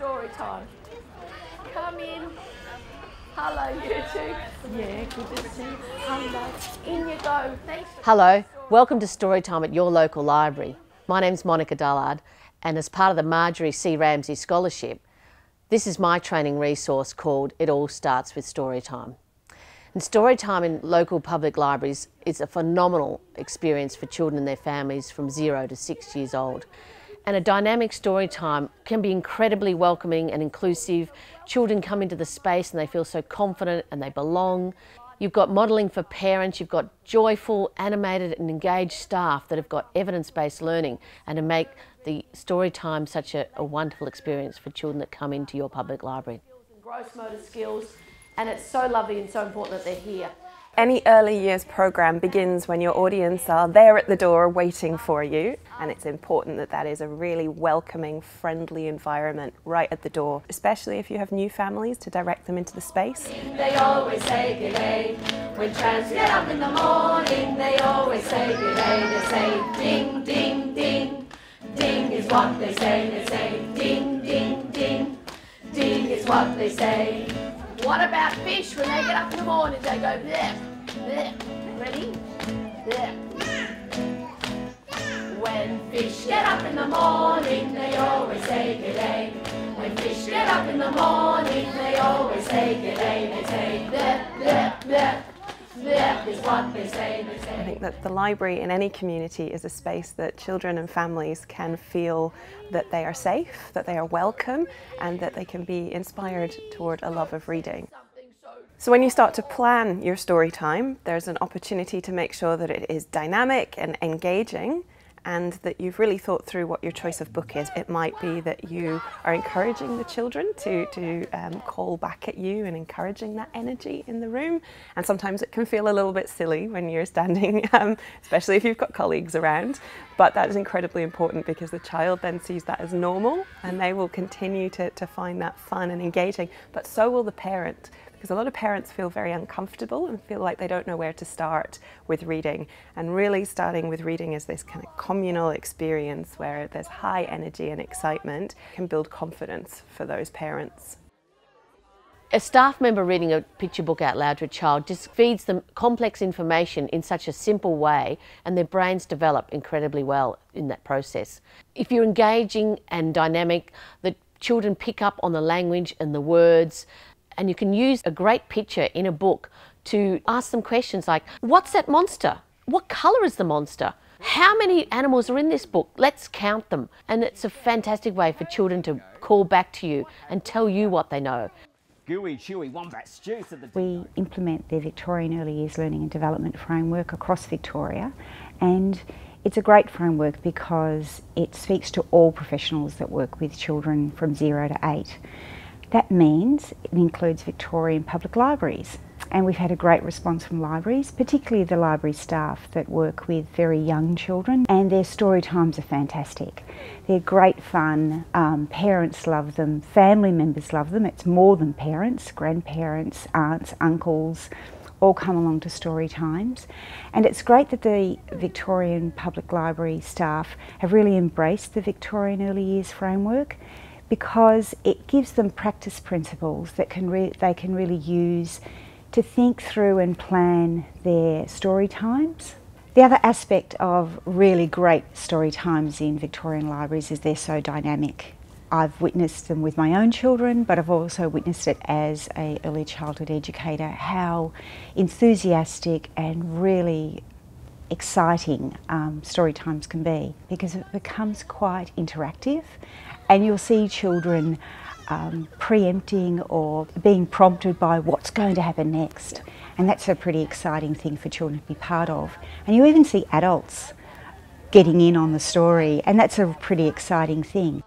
story time. Come in. Hello, you two. Yeah, good to see you. Hello. In you go. Thanks. Hello, welcome to Storytime at your local library. My name's Monica Dullard, and as part of the Margery C. Ramsay Scholarship, this is my training resource called It All Starts with Storytime. And Storytime in local public libraries is a phenomenal experience for children and their families from zero to six years old. And a dynamic story time can be incredibly welcoming and inclusive. Children come into the space and they feel so confident and they belong. You've got modelling for parents, you've got joyful, animated and engaged staff that have got evidence-based learning and to make the story time such a, a wonderful experience for children that come into your public library. Gross motor skills, and it's so lovely and so important that they're here. Any early years program begins when your audience are there at the door waiting for you and it's important that that is a really welcoming, friendly environment right at the door, especially if you have new families to direct them into the space. They always say good day. When trams get up in the morning, they always say good day. They say ding, ding, ding. Ding is what they say. They say ding, ding, ding. Ding is what they say. What about fish when they get up in the morning? They go there, there. Ready? There. When fish get up in the morning, they always say good day. When fish get up in the morning, they always say good day. They say there, there, there. I think that the library in any community is a space that children and families can feel that they are safe, that they are welcome, and that they can be inspired toward a love of reading. So when you start to plan your story time, there's an opportunity to make sure that it is dynamic and engaging and that you've really thought through what your choice of book is. It might be that you are encouraging the children to, to um, call back at you and encouraging that energy in the room. And sometimes it can feel a little bit silly when you're standing, um, especially if you've got colleagues around. But that is incredibly important because the child then sees that as normal and they will continue to, to find that fun and engaging. But so will the parent because a lot of parents feel very uncomfortable and feel like they don't know where to start with reading. And really starting with reading as this kind of communal experience where there's high energy and excitement can build confidence for those parents. A staff member reading a picture book out loud to a child just feeds them complex information in such a simple way and their brains develop incredibly well in that process. If you're engaging and dynamic, the children pick up on the language and the words and you can use a great picture in a book to ask them questions like, what's that monster? What colour is the monster? How many animals are in this book? Let's count them. And it's a fantastic way for children to call back to you and tell you what they know. Gooey, chewy, wombat stew to the We implement the Victorian Early Years Learning and Development Framework across Victoria and it's a great framework because it speaks to all professionals that work with children from zero to eight. That means it includes Victorian public libraries. And we've had a great response from libraries, particularly the library staff that work with very young children, and their story times are fantastic. They're great fun, um, parents love them, family members love them. It's more than parents, grandparents, aunts, uncles, all come along to story times. And it's great that the Victorian Public Library staff have really embraced the Victorian Early Years framework because it gives them practice principles that can they can really use to think through and plan their story times. The other aspect of really great story times in Victorian libraries is they're so dynamic. I've witnessed them with my own children, but I've also witnessed it as a early childhood educator, how enthusiastic and really exciting um, story times can be because it becomes quite interactive and you'll see children um, preempting or being prompted by what's going to happen next. And that's a pretty exciting thing for children to be part of. And you even see adults getting in on the story, and that's a pretty exciting thing.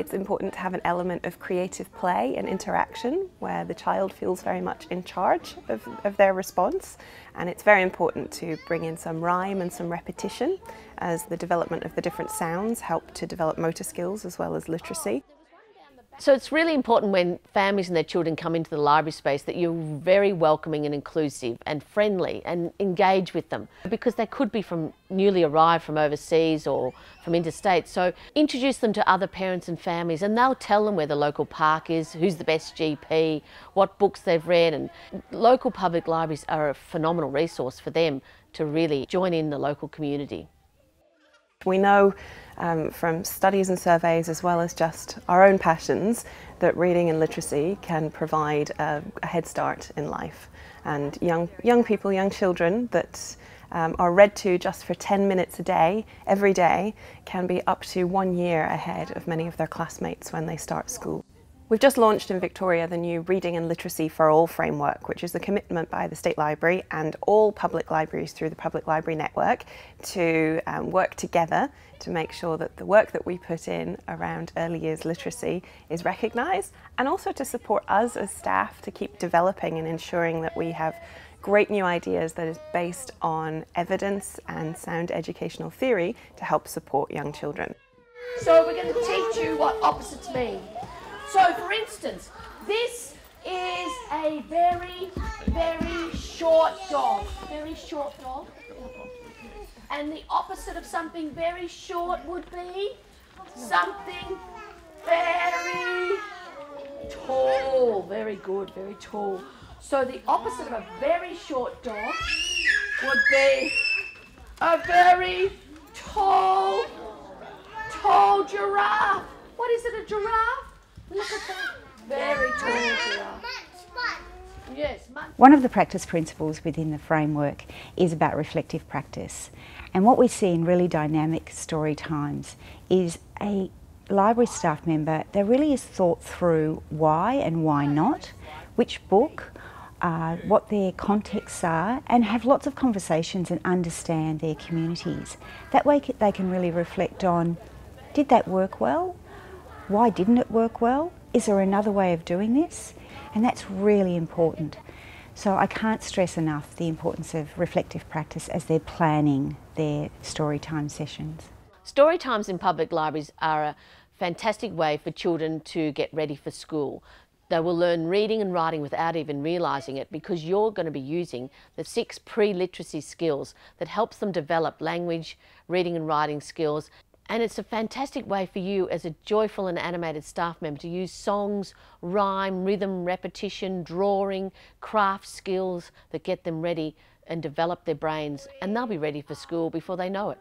It's important to have an element of creative play and interaction where the child feels very much in charge of, of their response and it's very important to bring in some rhyme and some repetition as the development of the different sounds help to develop motor skills as well as literacy. So it's really important when families and their children come into the library space that you're very welcoming and inclusive and friendly and engage with them because they could be from newly arrived from overseas or from interstate. So introduce them to other parents and families and they'll tell them where the local park is, who's the best GP, what books they've read and local public libraries are a phenomenal resource for them to really join in the local community. We know um, from studies and surveys as well as just our own passions that reading and literacy can provide a, a head start in life. And young, young people, young children that um, are read to just for 10 minutes a day, every day, can be up to one year ahead of many of their classmates when they start school. We've just launched in Victoria the new Reading and Literacy for All framework, which is the commitment by the State Library and all public libraries through the Public Library Network to um, work together to make sure that the work that we put in around early years literacy is recognised and also to support us as staff to keep developing and ensuring that we have great new ideas that is based on evidence and sound educational theory to help support young children. So we're going to teach you what opposites mean. So, for instance, this is a very, very short dog. Very short dog. And the opposite of something very short would be something very tall. Very good, very tall. So the opposite of a very short dog would be a very tall, tall giraffe. What is it, a giraffe? Yes. One of the practice principles within the framework is about reflective practice. And what we see in really dynamic story times is a library staff member that really is thought through why and why not, which book, uh, what their contexts are, and have lots of conversations and understand their communities. That way they can really reflect on did that work well? Why didn't it work well? Is there another way of doing this? And that's really important. So I can't stress enough the importance of reflective practice as they're planning their story time sessions. Story times in public libraries are a fantastic way for children to get ready for school. They will learn reading and writing without even realising it because you're going to be using the six pre-literacy skills that helps them develop language, reading and writing skills and it's a fantastic way for you as a joyful and animated staff member to use songs, rhyme, rhythm, repetition, drawing, craft skills that get them ready and develop their brains and they'll be ready for school before they know it.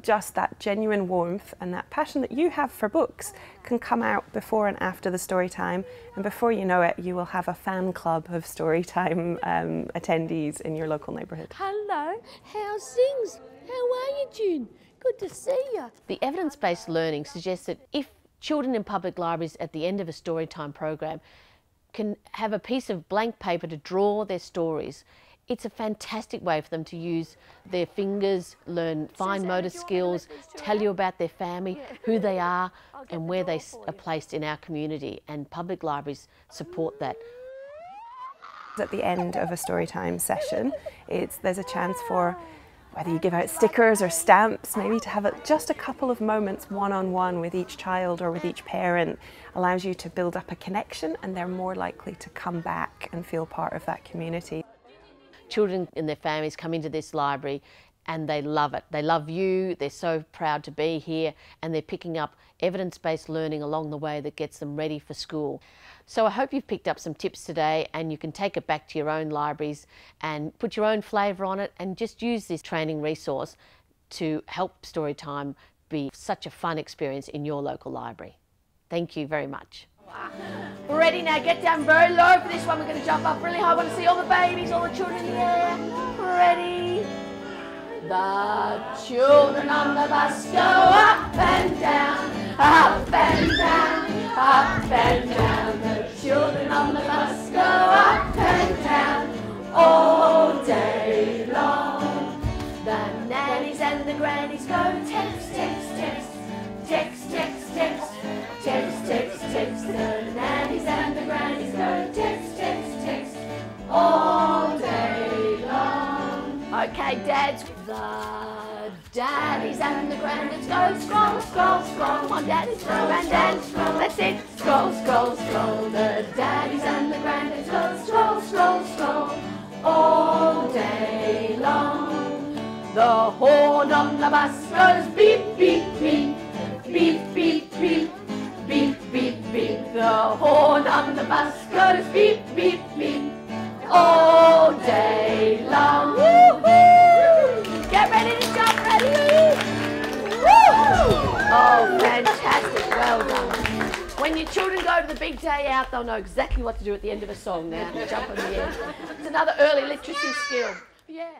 Just that genuine warmth and that passion that you have for books can come out before and after the story time and before you know it you will have a fan club of story time um, attendees in your local neighbourhood. Hello, how's things? How are you June? Good to see you. The evidence-based learning suggests that if children in public libraries at the end of a story time program can have a piece of blank paper to draw their stories, it's a fantastic way for them to use their fingers, learn fine motor skills, tell you about their family, who they are, and where they are placed in our community. And public libraries support that. At the end of a storytime session, it's, there's a chance for whether you give out stickers or stamps, maybe to have just a couple of moments one on one with each child or with each parent allows you to build up a connection and they're more likely to come back and feel part of that community. Children and their families come into this library and they love it. They love you, they're so proud to be here, and they're picking up evidence based learning along the way that gets them ready for school. So I hope you've picked up some tips today and you can take it back to your own libraries and put your own flavour on it and just use this training resource to help Storytime be such a fun experience in your local library. Thank you very much. We're ready now. Get down very low for this one. We're going to jump up really high. I want to see all the babies, all the children in the air. Ready? The children on the bus go up and down, up and down, up and down. The children on the bus go up and down all day long. The nannies and the grannies go text, text, text, text, text, text, text, text, text. The long. Dads. The daddies and the grandads go scroll, scroll, scroll. On, and dance. Let's sit, scroll, scroll, scroll. The daddies and the grandads go scroll, scroll, scroll all day long. The horn on the bus goes beep, beep, beep, beep, beep, beep, beep, beep, beep. The horn on the bus goes beep the big day out, they'll know exactly what to do at the end of a song now. Jump in the air. It's another early literacy skill. Yeah.